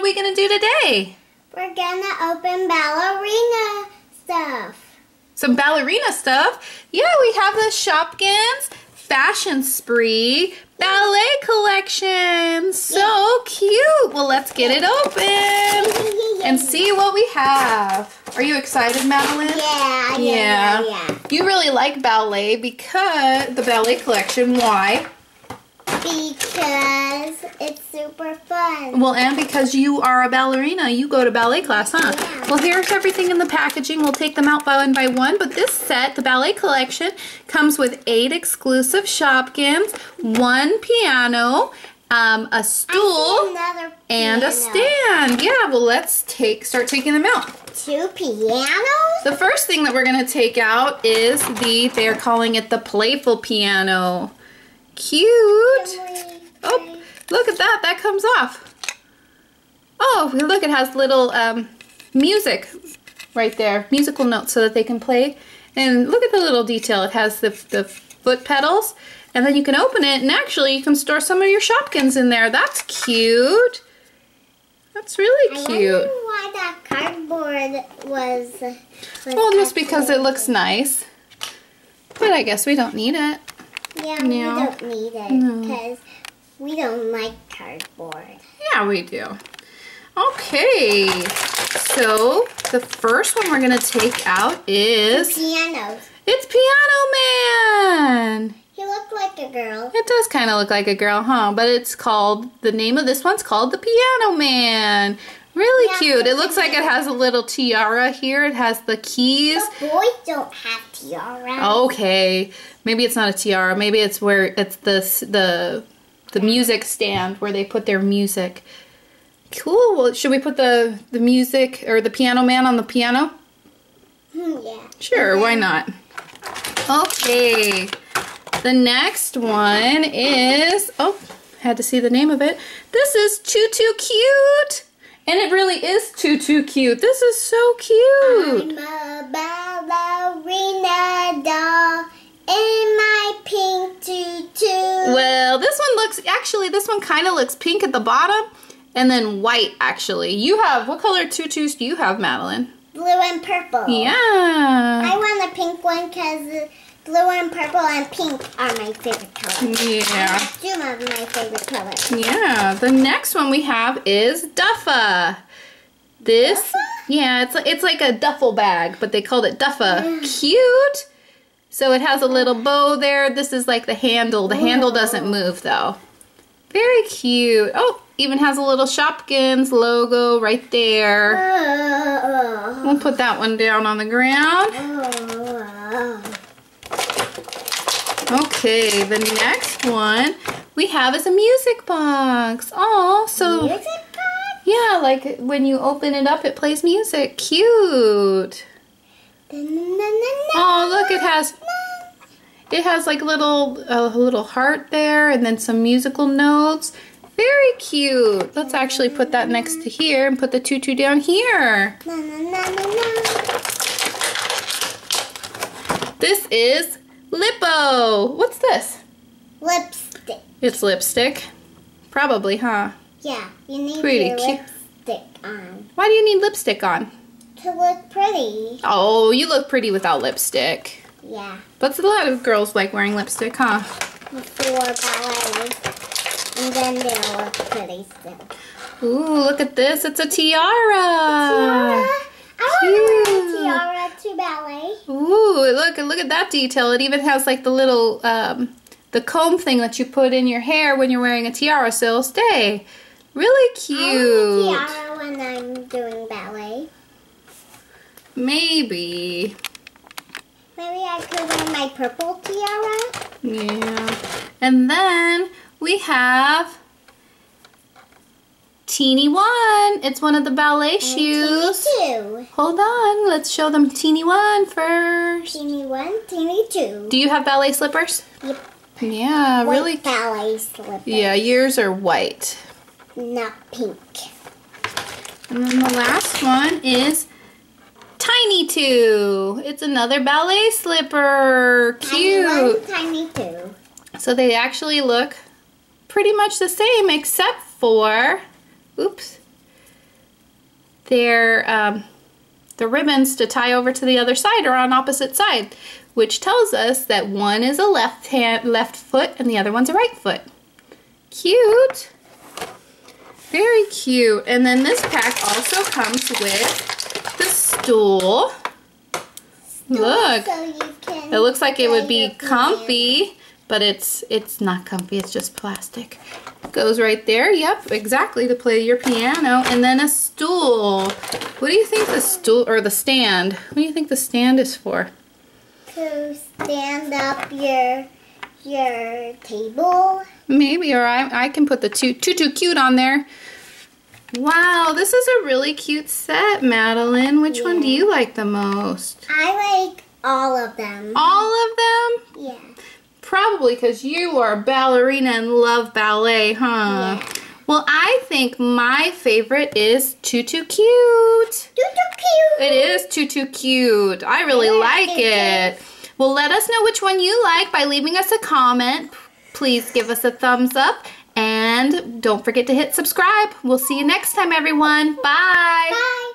are we going to do today? We're gonna open ballerina stuff. Some ballerina stuff. Yeah, we have the Shopkins Fashion Spree Ballet Collection. So cute. Well, let's get it open and see what we have. Are you excited, Madeline? Yeah, yeah, Yeah. yeah, yeah. You really like ballet because the ballet collection. Why? Because it's super fun. Well, and because you are a ballerina, you go to ballet class, huh? Yeah. Well, here's everything in the packaging. We'll take them out by one by one. But this set, the ballet collection, comes with eight exclusive Shopkins, one piano, um, a stool, and a stand. Yeah. Well, let's take start taking them out. Two pianos? The first thing that we're gonna take out is the. They're calling it the playful piano. Cute. Oh, look at that. That comes off. Oh, look, it has little um, music right there. Musical notes so that they can play. And look at the little detail. It has the, the foot pedals. And then you can open it and actually you can store some of your Shopkins in there. That's cute. That's really cute. I cute. wonder why that cardboard was. was Well, just because it looks nice. But I guess we don't need it. Yeah, we don't need it No. We don't like cardboard. Yeah, we do. Okay, so the first one we're gonna take out is Pianos. it's Piano Man. He looked like a girl. It does kind of look like a girl, huh? But it's called the name of this one's called the Piano Man. Really Yeah, cute. It looks like it has a little tiara here. It has the keys. But boys don't have tiaras. Okay, maybe it's not a tiara. Maybe it's where it's the the the music stand where they put their music. Cool. Well, should we put the the music or the piano man on the piano? Hmm, yeah. Sure, why not? Okay. The next one is oh, had to see the name of it. This is Tutu Cute. And it really is Tutu Cute. This is so cute. Looks actually this one kind of looks pink at the bottom and then white actually. You have what color tutus do you have, Madeline? Blue and purple. Yeah. I want a pink one because blue and purple and pink are my favorite colors. Yeah. Two of my favorite colors. Yeah. The next one we have is Duffa. This Duffa? Yeah, it's it's like a duffel bag, but they called it Duffa. Cute. So it has a little bow there. This is like the handle. The handle doesn't move though. Very cute. Oh, even has a little Shopkins logo right there. We'll put that one down on the ground. Okay, the next one we have is a music box. Oh, so Music box? yeah, like when you open it up, it plays music. Cute. Oh, look, it has it has like little a little heart there, and then some musical notes. Very cute. Let's actually put that next to here and put the tutu down here. Na, na, na, na, na. This is Lippo. What's this? Lipstick. It's lipstick. Probably, huh? Yeah, you need Pretty cute. lipstick on Why do you need lipstick on? to look pretty. Oh, you look pretty without lipstick. Yeah, But a lot of girls like wearing lipstick, huh? before ballet, and then they'll look pretty still. Ooh, look at this. It's a tiara. Tiara. I want to cute. wear a tiara to ballet. Ooh, look, look at that detail. It even has like the little, um, the comb thing that you put in your hair when you're wearing a tiara so it'll stay. Really I cute. want a tiara when I'm doing ballet. Maybe. Maybe I could wear my purple tiara. Yeah. And then we have Teeny One. It's one of the ballet shoes. Teeny two. Hold on, let's show them Teeny One first. Teeny one, teeny two. Do you have ballet slippers? Yep. Yeah, White really. ballet slippers. Yeah, yours are white. Not pink. And then the last one is Tiny Two. It's another ballet slipper. Cute. tiny two. So they actually look pretty much the same except for, oops, their um, the ribbons to tie over to the other side are on opposite side, which tells us that one is a left hand left foot and the other one's a right foot. Cute. Very cute. And then this pack also comes with stool. Look. So It looks like it would be comfy, but it's it's not comfy. It's just plastic. Goes right there. Yep, exactly to play your piano. And then a stool. What do you think the stool or the stand? What do you think the stand is for? To stand up your your table. Maybe, or I, I can put the too, too, too cute on there. Wow, this is a really cute set, Madeline. Which one do you like the most? I like all of them. All of them? Yeah. Probably because you are a ballerina and love ballet, huh? Yeah. Well, I think my favorite is Tutu Cute. Too cute. It is Tutu Cute. I really Yeah, like it it. Well, let us know which one you like by leaving us a comment. Please give us a thumbs up and don't forget to hit subscribe. We'll see you next time, everyone. Bye. Bye.